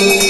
العالمين